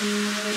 Mm-hmm.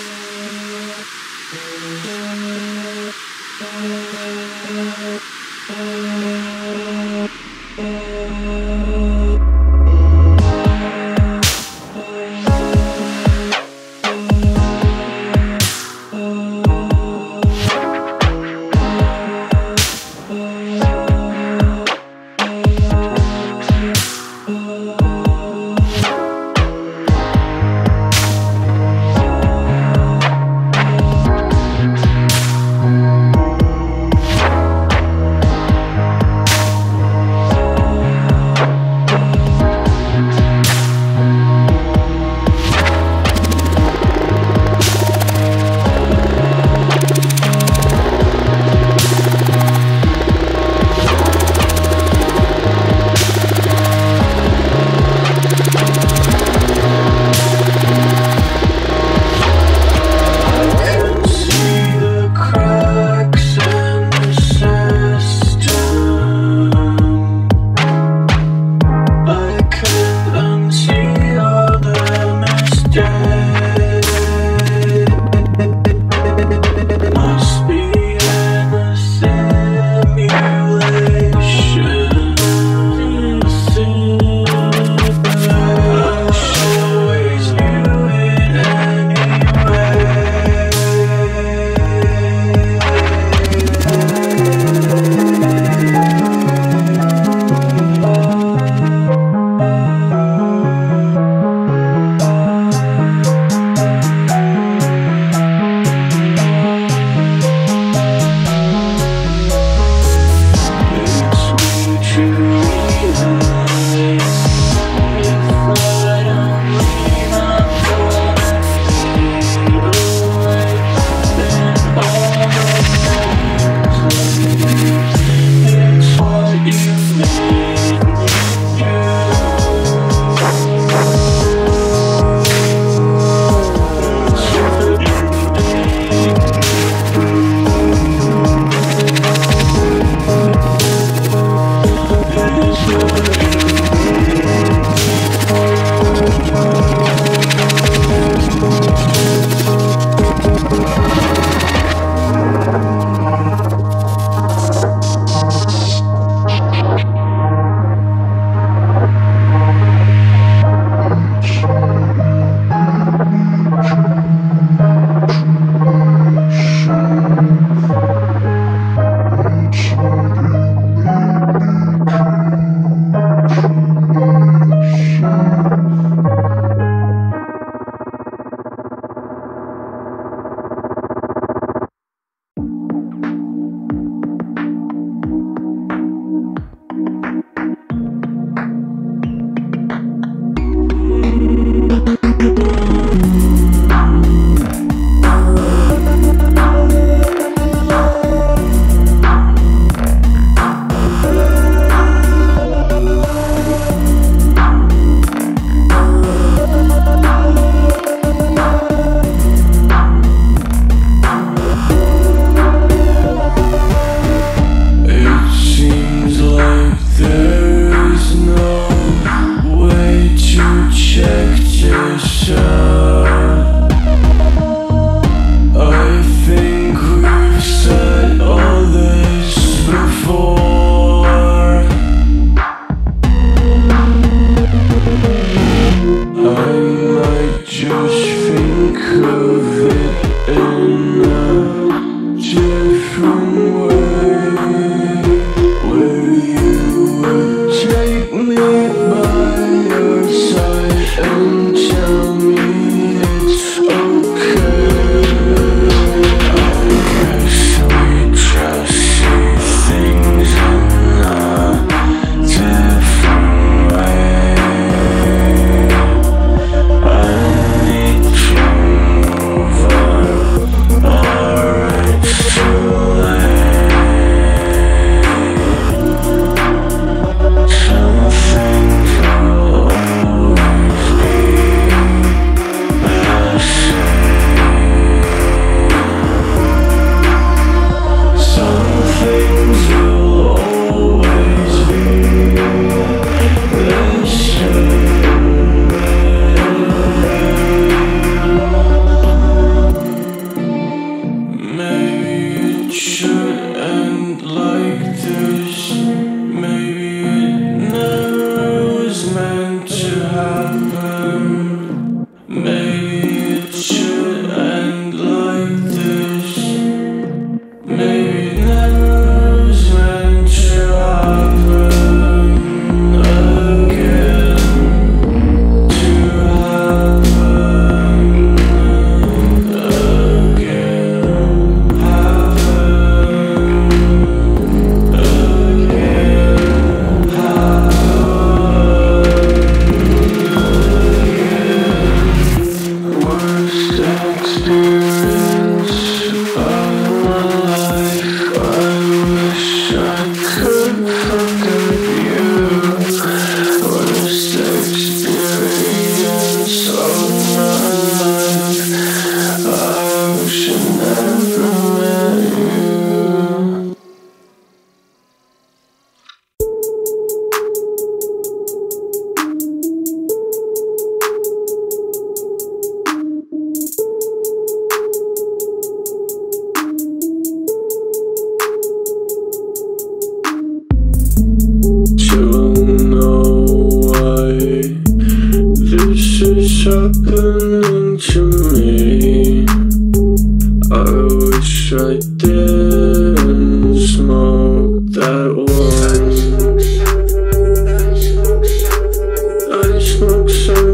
是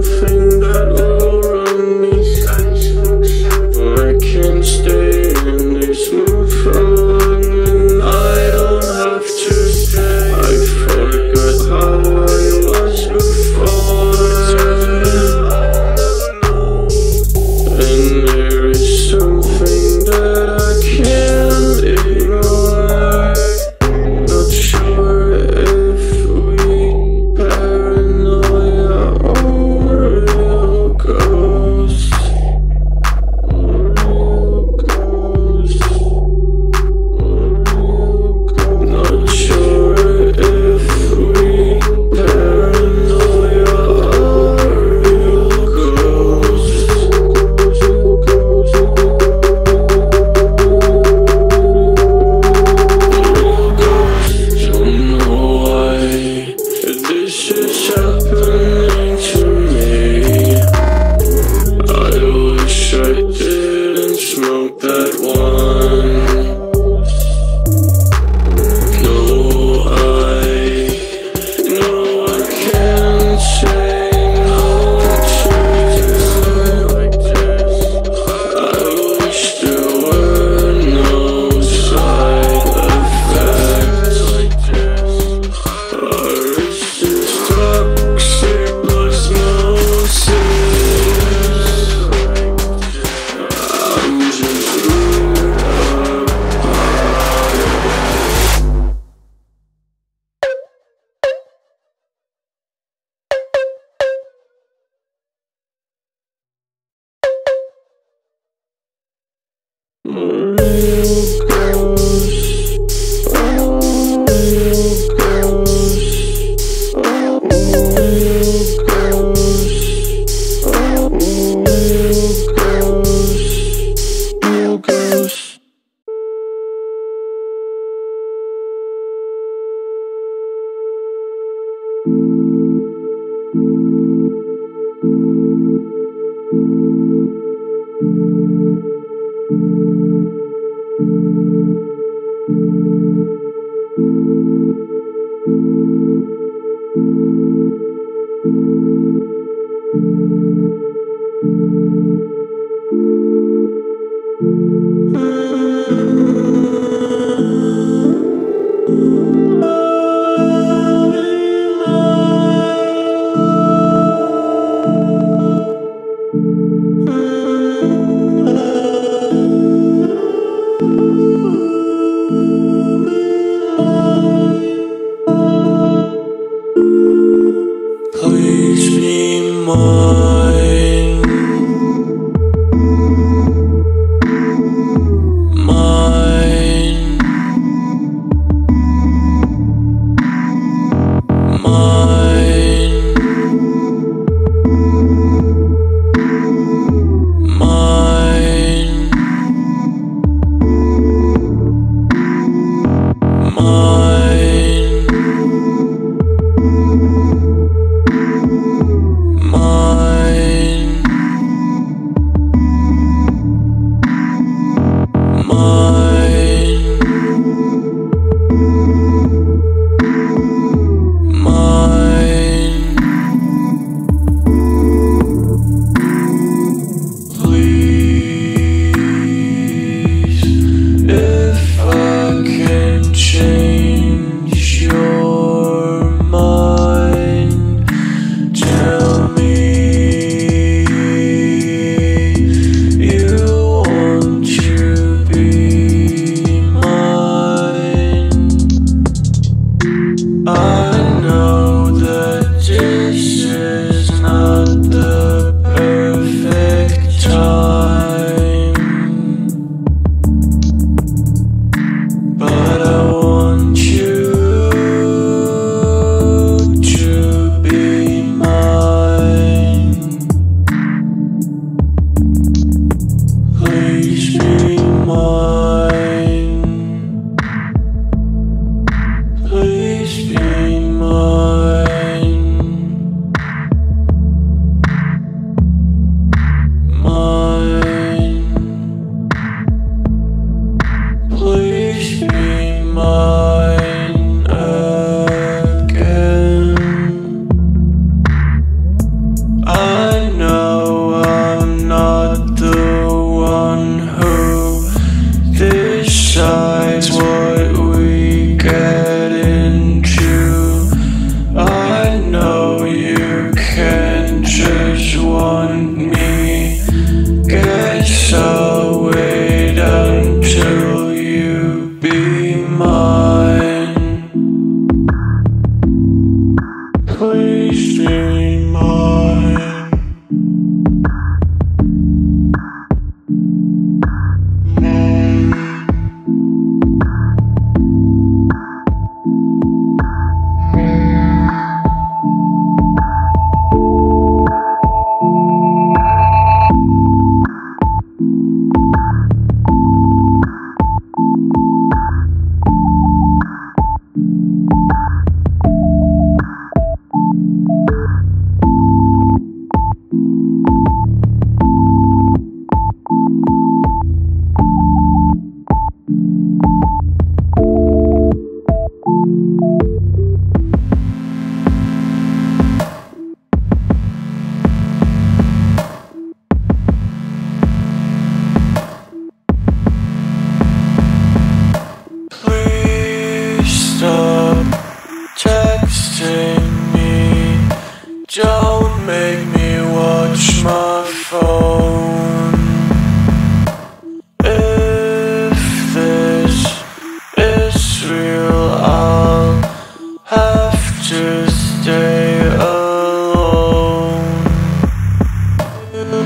stay alone.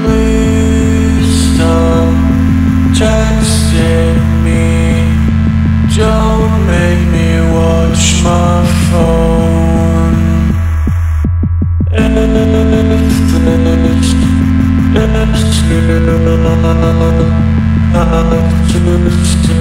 Please stop texting me. Don't make me watch my phone. If this is real,